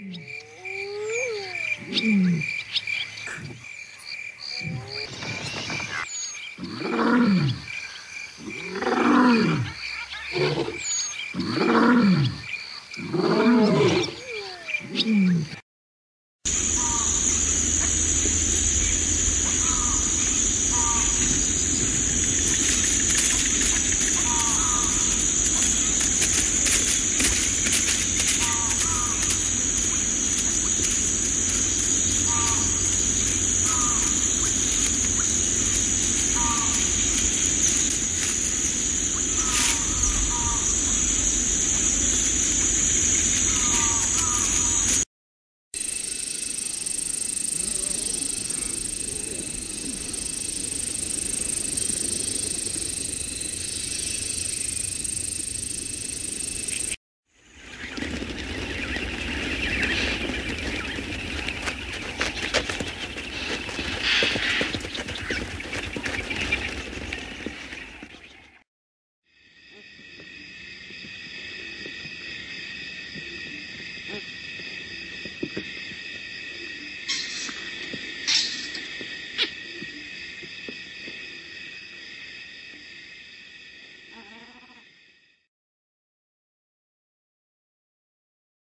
Mm-hmm.